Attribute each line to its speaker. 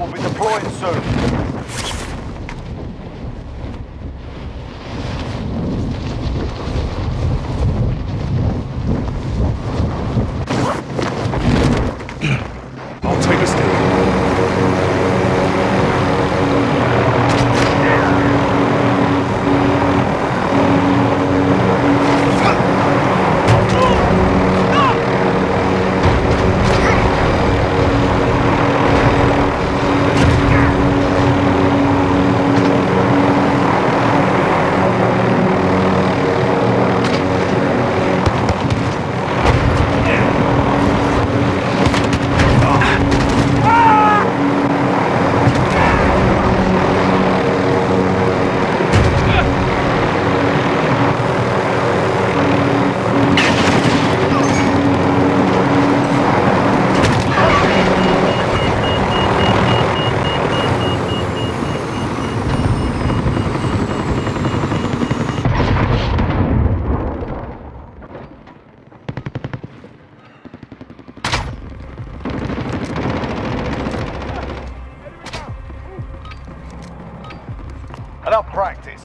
Speaker 1: will be deploying soon. Enough practice.